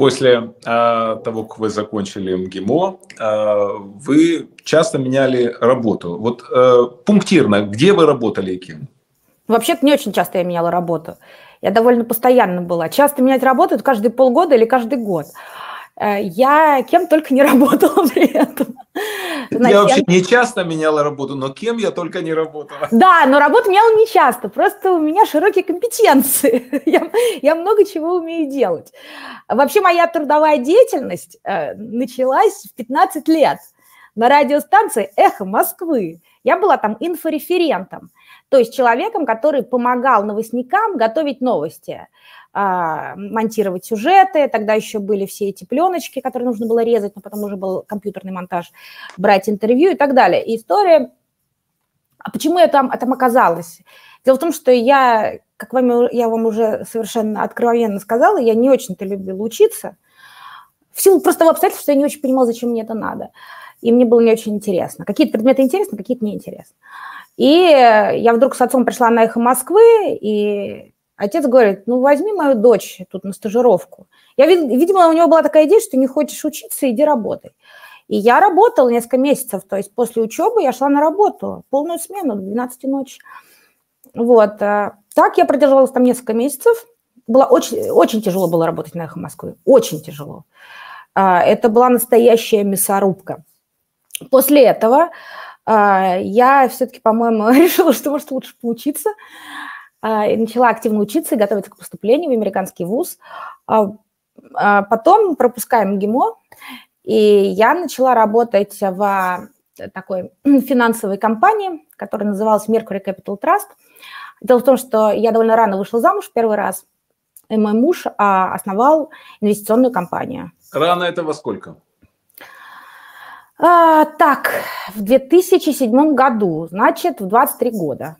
После а, того, как вы закончили МГИМО, а, вы часто меняли работу. Вот а, пунктирно, где вы работали и кем? Вообще-то не очень часто я меняла работу. Я довольно постоянно была. Часто менять работу это каждые полгода или каждый год. Э, я кем только не работала при этом. Знаете, я вообще не часто меняла работу, но кем я только не работала. Да, но работу меняла не часто, просто у меня широкие компетенции, я, я много чего умею делать. Вообще моя трудовая деятельность э, началась в 15 лет на радиостанции «Эхо Москвы». Я была там инфореферентом, то есть человеком, который помогал новостникам готовить новости. А, монтировать сюжеты, тогда еще были все эти пленочки, которые нужно было резать, но потом уже был компьютерный монтаж, брать интервью и так далее. И история, а почему я там, там оказалась? Дело в том, что я, как вам, я вам уже совершенно откровенно сказала, я не очень-то любила учиться, в силу простого обстоятельства, что я не очень понимала, зачем мне это надо. И мне было не очень интересно. Какие-то предметы интересны, какие-то неинтересны. И я вдруг с отцом пришла на «Эхо Москвы», и Отец говорит, ну возьми мою дочь тут на стажировку. Я, видимо, у него была такая идея, что не хочешь учиться, иди работай. И я работала несколько месяцев, то есть после учебы я шла на работу, полную смену, до 12 ночи. Вот. Э, так я продержалась там несколько месяцев. Было очень, очень тяжело было работать на «Эхо Москвы», очень тяжело. А, это была настоящая мясорубка. После этого а, я все-таки, по-моему, решила, что может лучше поучиться. А, начала активно учиться и готовиться к поступлению в американский вуз. А, а потом пропускаем ГИМО, и я начала работать в такой финансовой компании, которая называлась Mercury Capital Trust. Дело в том, что я довольно рано вышла замуж первый раз, и мой муж основал инвестиционную компанию. Рано это во сколько? А, так, в 2007 году, значит, в 23 года.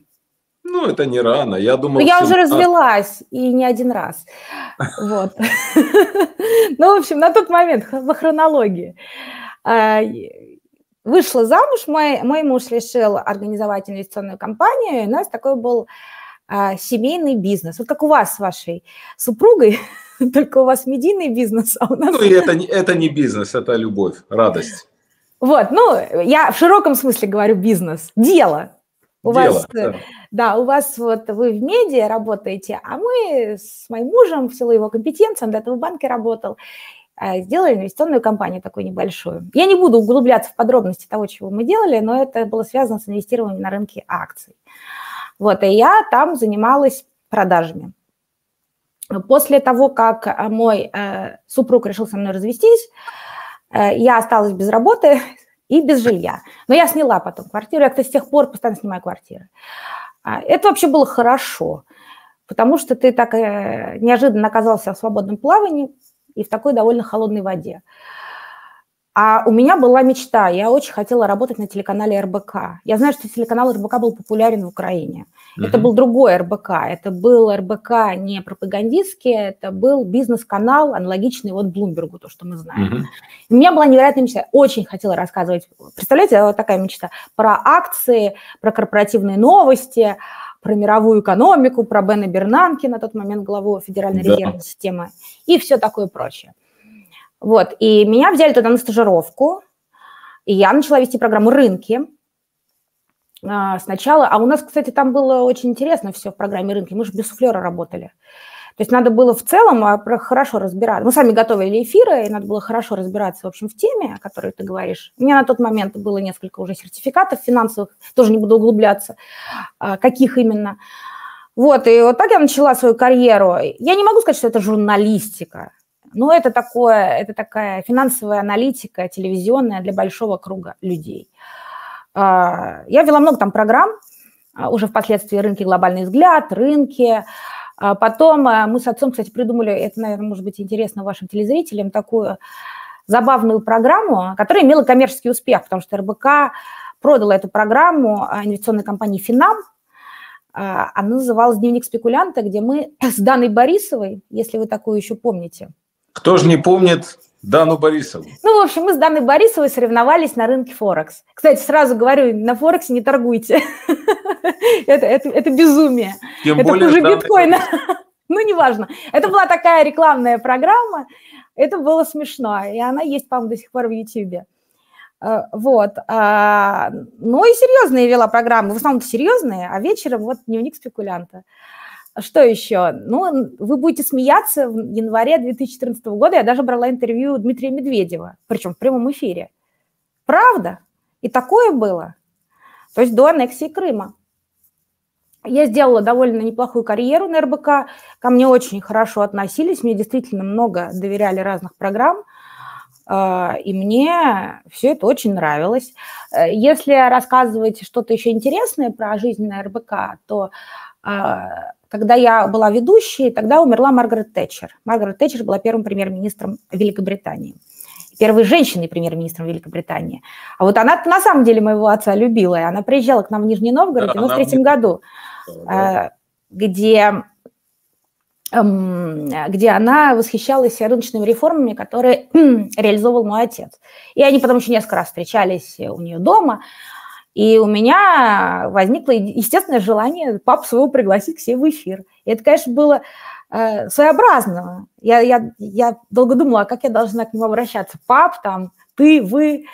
Ну, это не рано. Я думал... Ну, я уже развелась, и не один раз. Вот. Ну, в общем, на тот момент, во хронологии. А, вышла замуж, мой, мой муж решил организовать инвестиционную компанию, и у нас такой был а, семейный бизнес. Вот как у вас с вашей супругой, только у вас медийный бизнес, а у нас... Ну, и это, это не бизнес, это любовь, радость. Вот, ну, я в широком смысле говорю бизнес, дело, у Дело, вас, да. да, у вас вот вы в медиа работаете, а мы с моим мужем, в силу его компетенции, он до этого в банке работал, а, сделали инвестиционную компанию такую небольшую. Я не буду углубляться в подробности того, чего мы делали, но это было связано с инвестированием на рынке акций. Вот, и я там занималась продажами. После того, как а, мой э, супруг решил со мной развестись, э, я осталась без работы, и без жилья. Но я сняла потом квартиру. Я, кстати, с тех пор постоянно снимаю квартиры. А, это вообще было хорошо, потому что ты так э, неожиданно оказался в свободном плавании и в такой довольно холодной воде. А у меня была мечта, я очень хотела работать на телеканале РБК. Я знаю, что телеканал РБК был популярен в Украине. Uh-huh. Это был другой РБК, это был РБК не пропагандистский, это был бизнес-канал, аналогичный вот Блумбергу, то, что мы знаем. Uh-huh. У меня была невероятная мечта, очень хотела рассказывать, представляете, вот такая мечта, про акции, про корпоративные новости, про мировую экономику, про Бена Бернанки, на тот момент главу Федеральной да. резервной системы, и все такое прочее. Вот, и меня взяли туда на стажировку, и я начала вести программу «Рынки». А, сначала, а у нас, кстати, там было очень интересно все в программе «Рынки», мы же без суфлера работали. То есть надо было в целом а, хорошо разбираться. Мы сами готовили эфиры, и надо было хорошо разбираться, в общем, в теме, о которой ты говоришь. У меня на тот момент было несколько уже сертификатов финансовых, тоже не буду углубляться, а, каких именно. Вот, и вот так я начала свою карьеру. Я не могу сказать, что это журналистика. Ну, это, такое, это такая финансовая аналитика телевизионная для большого круга людей. А, я вела много там программ, а, уже впоследствии рынки «Глобальный взгляд», рынки. А потом мы с отцом, кстати, придумали, это, наверное, может быть интересно вашим телезрителям, такую забавную программу, которая имела коммерческий успех, потому что РБК продала эту программу инвестиционной компании «Финам», она называлась «Дневник спекулянта», где мы с Даной Борисовой, если вы такую еще помните, кто же не помнит Дану Борисову? Ну, в общем, мы с Даной Борисовой соревновались на рынке Форекс. Кстати, сразу говорю, на Форексе не торгуйте. это, это, это безумие. Тем это более хуже биткоина. ну, неважно. Это была такая рекламная программа. Это было смешно, и она есть, по-моему, до сих пор в Ютьюбе. Э, вот. А, ну и серьезные вела программы, в основном серьезные, а вечером вот дневник спекулянта. Что еще? Ну, вы будете смеяться, в январе 2014 года я даже брала интервью Дмитрия Медведева, причем в прямом эфире. Правда? И такое было. То есть до аннексии Крыма. Я сделала довольно неплохую карьеру на РБК, ко мне очень хорошо относились, мне действительно много доверяли разных программ, а, и мне все это очень нравилось. Э, если рассказывать что-то еще интересное про жизнь на РБК, то а, когда я была ведущей, тогда умерла Маргарет Тэтчер. Маргарет Тэтчер была первым премьер-министром Великобритании первой женщиной премьер-министром Великобритании. А вот она на самом деле моего отца любила, и она приезжала к нам в Нижний Новгород да, в 93 году, да. Э, где, эм, где она восхищалась рыночными реформами, которые реализовал мой отец. И они потом еще несколько раз встречались у нее дома, и у меня возникло естественное желание папу своего пригласить к себе в эфир. И это, конечно, было э, своеобразно. Я, я, я долго думала, а как я должна к нему обращаться. Пап, там, ты, вы.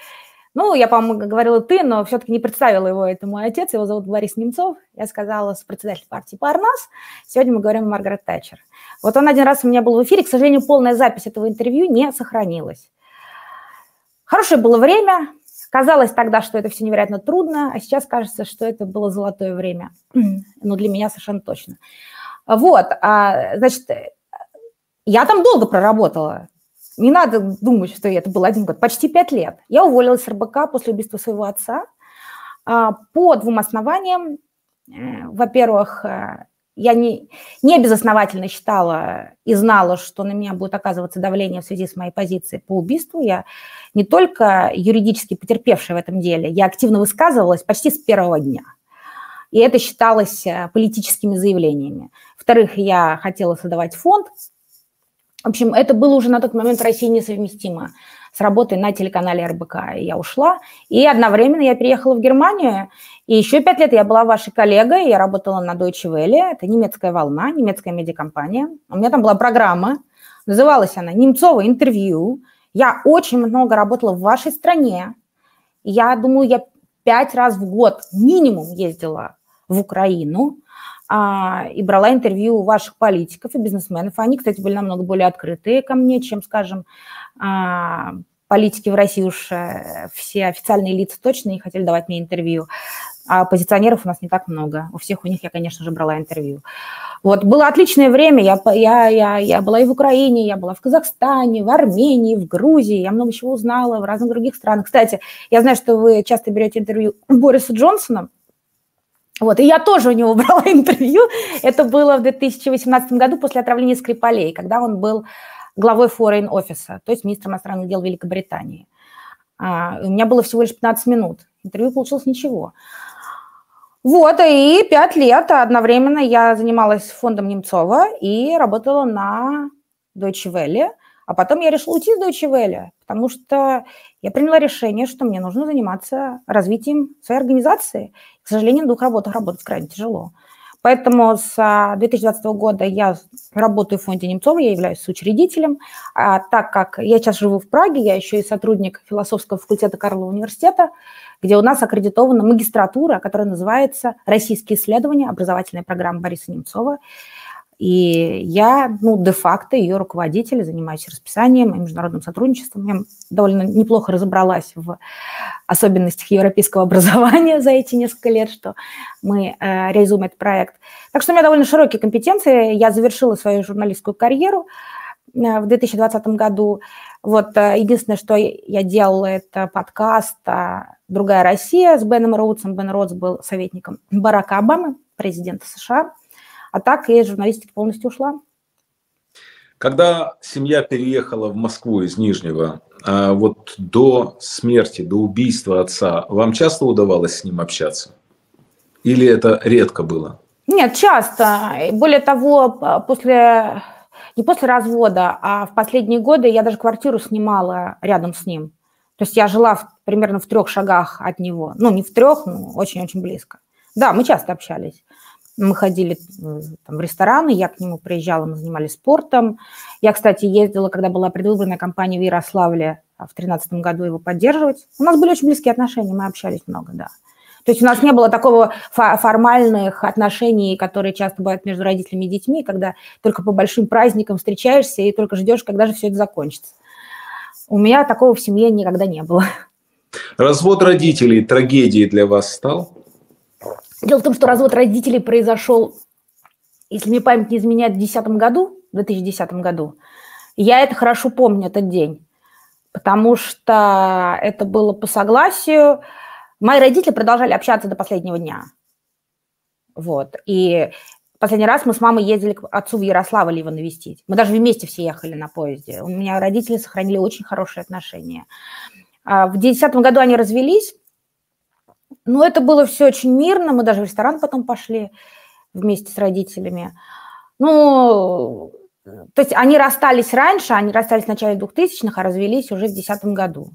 Ну, я, по-моему, говорила ты, но все-таки не представила его. Это мой отец, его зовут Борис Немцов. Я сказала, с председателем партии Парнас. Сегодня мы говорим о Маргарет Тэтчер. Вот он один раз у меня был в эфире. К сожалению, полная запись этого интервью не сохранилась. Хорошее было время. Казалось тогда, что это все невероятно трудно, а сейчас кажется, что это было золотое время. Ну, для меня совершенно точно. Вот, а, значит, я там долго проработала. Не надо думать, что это был один год, почти пять лет. Я уволилась с РБК после убийства своего отца а, по двум основаниям. Э, во-первых, э, я не, не безосновательно считала и знала, что на меня будет оказываться давление в связи с моей позицией по убийству. Я не только юридически потерпевшая в этом деле, я активно высказывалась почти с первого дня. И это считалось э, политическими заявлениями. Во-вторых, я хотела создавать фонд. В общем, это было уже на тот момент в России несовместимо с работой на телеканале РБК. Я ушла. И одновременно я переехала в Германию. И еще пять лет я была вашей коллегой. Я работала на Deutsche Welle. Это немецкая волна, немецкая медиакомпания. У меня там была программа. Называлась она «Немцова интервью». Я очень много работала в вашей стране. Я думаю, я пять раз в год минимум ездила в Украину а, и брала интервью у ваших политиков и бизнесменов. Они, кстати, были намного более открытые ко мне, чем, скажем, а, политики в России уж э, все официальные лица точно не хотели давать мне интервью. А позиционеров у нас не так много. У всех у них я, конечно же, брала интервью. Вот, было отличное время. Я, я, я, я была и в Украине, я была в Казахстане, в Армении, в Грузии. Я много чего узнала в разных других странах. Кстати, я знаю, что вы часто берете интервью Бориса Джонсона. Вот, и я тоже у него брала интервью. Это было в 2018 году после отравления Скрипалей, когда он был главой Foreign Office, то есть министром иностранных дел Великобритании. А, у меня было всего лишь 15 минут. Интервью получилось ничего. Вот, и пять лет одновременно я занималась фондом Немцова и работала на Deutsche Welle, а потом я решила уйти из Deutsche Welle, потому что я приняла решение, что мне нужно заниматься развитием своей организации. К сожалению, на двух работах работать крайне тяжело. Поэтому с 2020 года я работаю в фонде Немцова, я являюсь соучредителем. А так как я сейчас живу в Праге, я еще и сотрудник философского факультета Карлова университета, где у нас аккредитована магистратура, которая называется «Российские исследования. Образовательная программа Бориса Немцова». И я, ну, де-факто ее руководитель, занимаюсь расписанием и международным сотрудничеством. Я довольно неплохо разобралась в особенностях европейского образования за эти несколько лет, что мы э, реализуем этот проект. Так что у меня довольно широкие компетенции. Я завершила свою журналистскую карьеру э, в 2020 году. Вот э, единственное, что я делала, это подкаст «Другая Россия» с Беном Роудсом. Бен Роудс был советником Барака Обамы, президента США – а так я из журналистики полностью ушла. Когда семья переехала в Москву из Нижнего, а вот до смерти, до убийства отца, вам часто удавалось с ним общаться? Или это редко было? Нет, часто. Более того, после не после развода, а в последние годы я даже квартиру снимала рядом с ним. То есть я жила в, примерно в трех шагах от него. Ну, не в трех, но очень-очень близко. Да, мы часто общались. Мы ходили там, в рестораны, я к нему приезжала, мы занимались спортом. Я, кстати, ездила, когда была предвыборная кампания в Ярославле а, в 2013 году его поддерживать. У нас были очень близкие отношения, мы общались много, да. То есть у нас не было такого формальных отношений, которые часто бывают между родителями и детьми, когда только по большим праздникам встречаешься и только ждешь, когда же все это закончится. У меня такого в семье никогда не было. Развод родителей трагедией для вас стал? Дело в том, что развод родителей произошел, если мне память не изменяет, в 2010 году, в 2010 году. Я это хорошо помню, этот день, потому что это было по согласию. Мои родители продолжали общаться до последнего дня. Вот. И последний раз мы с мамой ездили к отцу в Ярославль его навестить. Мы даже вместе все ехали на поезде. У меня родители сохранили очень хорошие отношения. А в 2010 году они развелись, ну, это было все очень мирно, мы даже в ресторан потом пошли вместе с родителями. Ну, то есть они расстались раньше, они расстались в начале 2000-х, а развелись уже в 2010 году.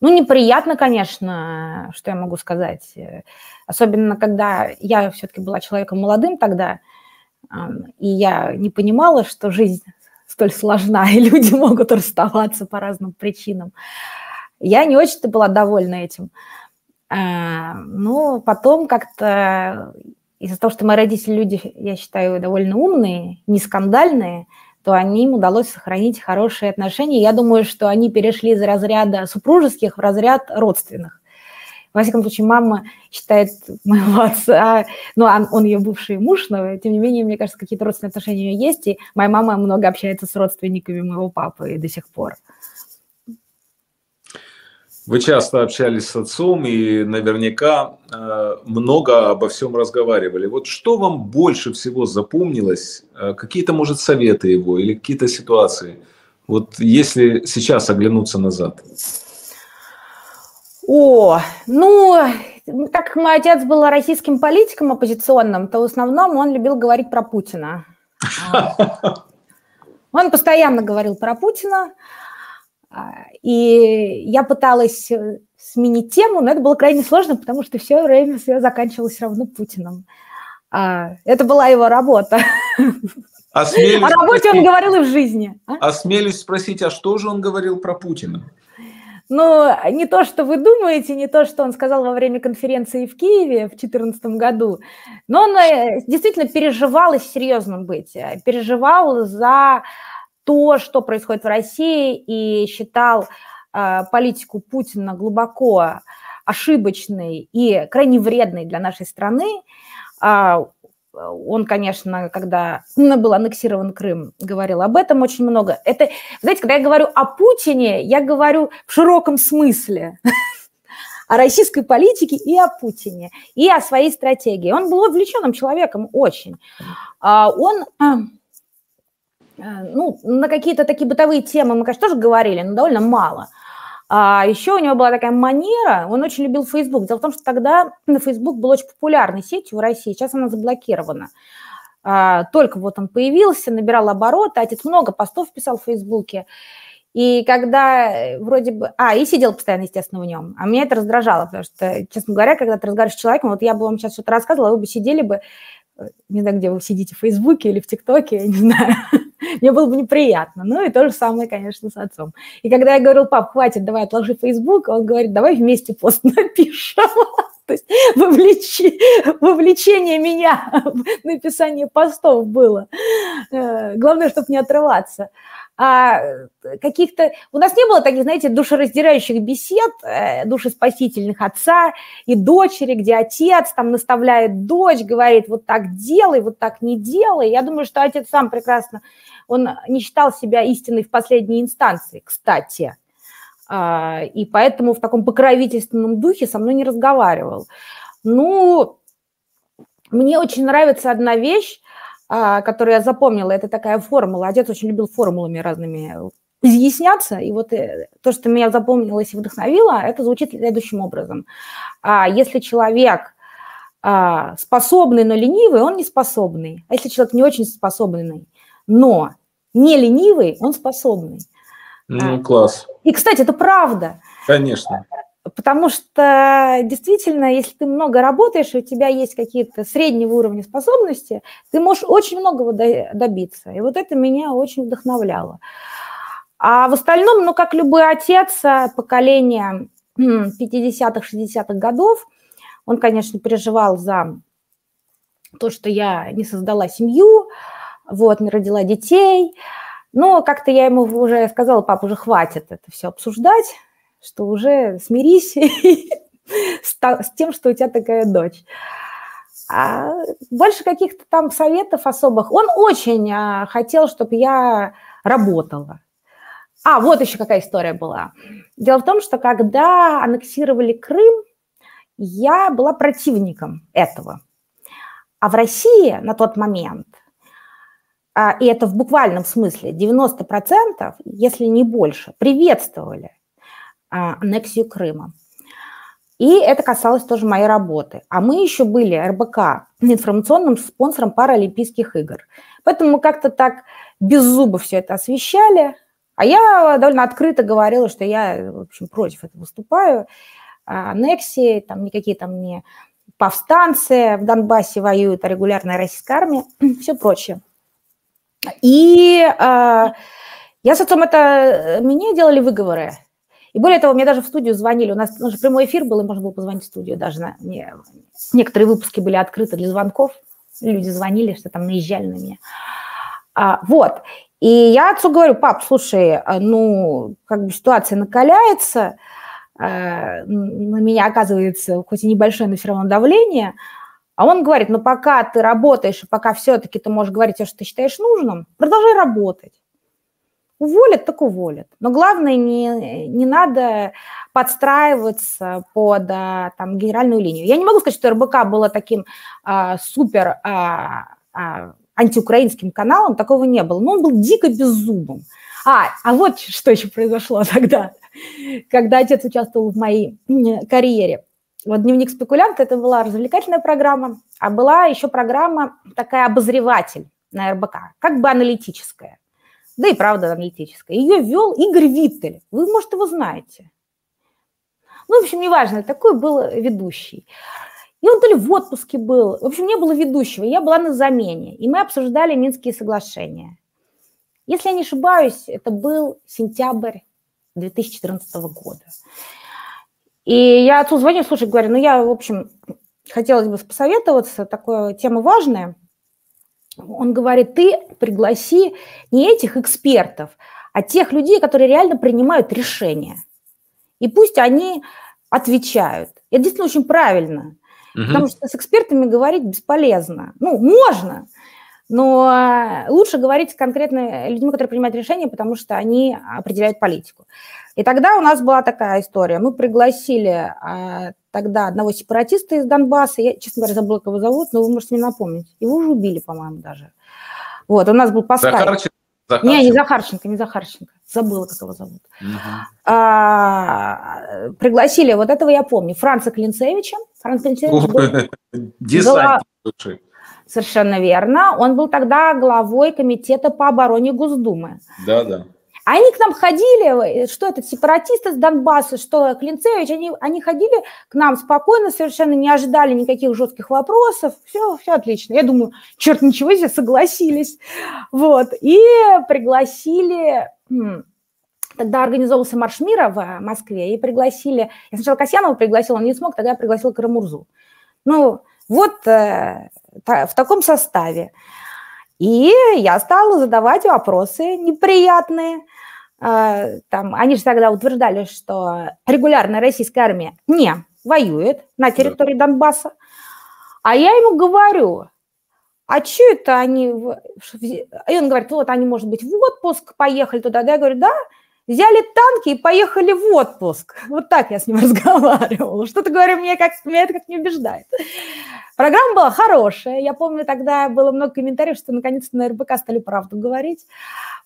Ну, неприятно, конечно, что я могу сказать. Особенно, когда я все-таки была человеком молодым тогда, и я не понимала, что жизнь столь сложна, и люди могут расставаться по разным причинам. Я не очень-то была довольна этим. А, ну, потом как-то из-за того, что мои родители люди, я считаю, довольно умные, не скандальные, то они им удалось сохранить хорошие отношения. Я думаю, что они перешли из разряда супружеских в разряд родственных. Во всяком случае, мама считает моего отца, ну, он, он ее бывший муж, но, тем не менее, мне кажется, какие-то родственные отношения у нее есть, и моя мама много общается с родственниками моего папы до сих пор. Вы часто общались с отцом и наверняка э, много обо всем разговаривали. Вот что вам больше всего запомнилось? Э, какие-то, может, советы его или какие-то ситуации? Вот если сейчас оглянуться назад. О, ну, так как мой отец был российским политиком оппозиционным, то в основном он любил говорить про Путина. Он постоянно говорил про Путина. А, и я пыталась э, сменить тему, но это было крайне сложно, потому что все время все заканчивалось все равно Путиным. А, это была его работа. Осмелюсь О работе спросить, он говорил и в жизни. А? Осмелюсь спросить, а что же он говорил про Путина? Ну, не то, что вы думаете, не то, что он сказал во время конференции в Киеве в 2014 году, но он э, действительно переживал, и серьезным быть, э, переживал за то, что происходит в России, и считал э, политику Путина глубоко ошибочной и крайне вредной для нашей страны. Э, он, конечно, когда был аннексирован Крым, говорил об этом очень много. Это, знаете, когда я говорю о Путине, я говорю в широком смысле о российской политике и о Путине, и о своей стратегии. Он был увлеченным человеком очень. Он Э, ну, на какие-то такие бытовые темы мы, конечно, тоже говорили, но довольно мало. А еще у него была такая манера, он очень любил Facebook. Дело в том, что тогда на Facebook был очень популярной сетью в России, сейчас она заблокирована. А, только вот он появился, набирал обороты, отец много постов писал в Фейсбуке. И когда э, вроде бы... А, и сидел постоянно, естественно, в нем. А меня это раздражало, потому что, честно говоря, когда ты разговариваешь с человеком, вот я бы вам сейчас что-то рассказывала, вы бы сидели бы, э, не знаю, где вы сидите, в Фейсбуке или в ТикТоке, я не знаю, мне было бы неприятно. Ну и то же самое, конечно, с отцом. И когда я говорил, пап, хватит, давай отложи Facebook, он говорит, давай вместе пост напишем. То есть вовлечи, вовлечение меня в написание постов было. Э, главное, чтобы не отрываться. А каких-то... У нас не было таких, знаете, душераздирающих бесед, э, душеспасительных отца и дочери, где отец там наставляет дочь, говорит, вот так делай, вот так не делай. Я думаю, что отец сам прекрасно он не считал себя истиной в последней инстанции, кстати. А, и поэтому в таком покровительственном духе со мной не разговаривал. Ну, мне очень нравится одна вещь, которую я запомнила. Это такая формула. Отец очень любил формулами разными изъясняться. И вот э, то, что меня запомнилось и вдохновило, это звучит следующим образом. А, если человек способный, но ленивый, он не способный. А если человек не очень способный, но не ленивый, он способный. Ну, класс. И, кстати, это правда. Конечно. Потому что действительно, если ты много работаешь, и у тебя есть какие-то среднего уровня способности, ты можешь очень многого добиться. И вот это меня очень вдохновляло. А в остальном, ну, как любой отец поколения 50-х, 60-х годов, он, конечно, переживал за то, что я не создала семью, вот, не родила детей. Но как-то я ему уже сказала, папа, уже хватит это все обсуждать, что уже смирись с тем, что у тебя такая дочь. А больше каких-то там советов особых. Он очень а, хотел, чтобы я работала. А, вот еще какая история была. Дело в том, что когда аннексировали Крым, я была противником этого. А в России на тот момент, а, и это в буквальном смысле, 90%, если не больше, приветствовали аннексию Крыма. И это касалось тоже моей работы. А мы еще были РБК информационным спонсором Паралимпийских игр. Поэтому мы как-то так без зуба все это освещали. А я довольно открыто говорила, что я, в общем, против этого выступаю. А аннексии, там никакие там не повстанцы в Донбассе воюют, а регулярная российская армия, все прочее. И э, я с отцом это... Мне делали выговоры. И более того, мне даже в студию звонили. У нас, у же прямой эфир был, и можно было позвонить в студию. Даже на, не, некоторые выпуски были открыты для звонков. Люди звонили, что там наезжали на меня. А, вот. И я отцу говорю, пап, слушай, а, ну, как бы ситуация накаляется, а, на меня оказывается хоть и небольшое, но все равно давление, а он говорит, ну, пока ты работаешь, и пока все-таки ты можешь говорить то, что ты считаешь нужным, продолжай работать. Уволят, так уволят. Но главное, не, не надо подстраиваться под а, там, генеральную линию. Я не могу сказать, что РБК было таким а, супер а, а, антиукраинским каналом, такого не было. Но он был дико беззубым. А, а вот что еще произошло тогда, когда отец участвовал в моей карьере. Вот «Дневник спекулянта» – это была развлекательная программа, а была еще программа такая «Обозреватель» на РБК, как бы аналитическая да и правда аналитическая. Ее вел Игорь Виттель. Вы, может, его знаете. Ну, в общем, неважно, такой был ведущий. И он то ли в отпуске был. В общем, не было ведущего, я была на замене. И мы обсуждали Минские соглашения. Если я не ошибаюсь, это был сентябрь 2014 года. И я отцу звоню, слушай, говорю, ну я, в общем, хотелось бы посоветоваться, такая тема важная – он говорит, ты пригласи не этих экспертов, а тех людей, которые реально принимают решения. И пусть они отвечают. Это действительно очень правильно, угу. потому что с экспертами говорить бесполезно. Ну, можно, но лучше говорить с конкретно людьми, которые принимают решения, потому что они определяют политику. И тогда у нас была такая история. Мы пригласили а, тогда одного сепаратиста из Донбасса. Я, честно говоря, забыла, как его зовут, но вы можете мне напомнить. Его уже убили, по-моему, даже. Вот, у нас был по Захарченко? Захарченко? Не, не Захарченко, не Захарченко. Забыла, как его зовут. Угу. А, пригласили, вот этого я помню, Франца Клинцевича. Франц Клинцевич был... Десантник Совершенно верно. Он был тогда главой комитета по обороне Госдумы. Да, да. Они к нам ходили, что это, сепаратисты с Донбасса, что Клинцевич, они, они ходили к нам спокойно, совершенно не ожидали никаких жестких вопросов, все, все отлично. Я думаю, черт, ничего себе, согласились. Вот, и пригласили, тогда организовался марш мира в Москве, и пригласили, я сначала Касьянова пригласила, он не смог, тогда я пригласила Карамурзу. Ну, вот э, в таком составе. И я стала задавать вопросы неприятные. А, там, они же тогда утверждали, что регулярная российская армия не воюет на территории Донбасса. А я ему говорю, а что это они... И он говорит, вот они, может быть, в отпуск поехали туда. Да я говорю, да, взяли танки и поехали в отпуск. Вот так я с ним разговаривала. Что-то, говорю, мне, как, меня это как не убеждает. Программа была хорошая. Я помню, тогда было много комментариев, что наконец-то на РБК стали правду говорить.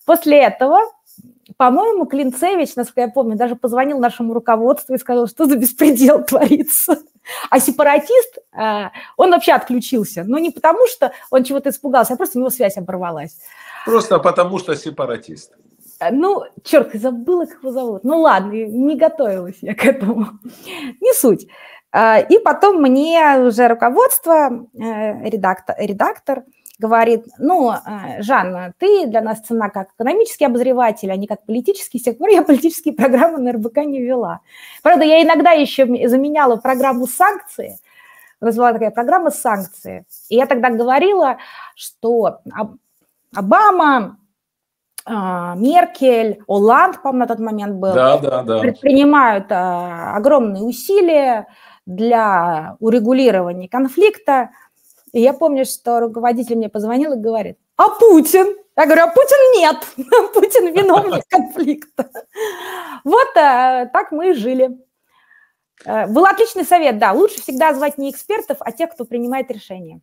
После этого, по-моему, Клинцевич, насколько я помню, даже позвонил нашему руководству и сказал, что за беспредел творится. А сепаратист, э, он вообще отключился. Но не потому, что он чего-то испугался, а просто у него связь оборвалась. Просто потому, что сепаратист. Ну, черт, забыла, как его зовут. Ну ладно, не готовилась я к этому. Не суть. А, и потом мне уже руководство, э, редактор, редактор говорит, ну, э, Жанна, ты для нас цена как экономический обозреватель, а не как политический. С тех пор я политические программы на РБК не вела. Правда, я иногда еще заменяла программу санкции, у нас была такая программа санкции. И я тогда говорила, что Обама, а, Меркель, Оланд, по-моему, на тот момент был, да, да, да. предпринимают а, огромные усилия для урегулирования конфликта. И я помню, что руководитель мне позвонил и говорит, а Путин? Я говорю, а Путин нет, Путин виновник конфликта. Вот э, так мы и жили. Э, был отличный совет, да, лучше всегда звать не экспертов, а тех, кто принимает решения.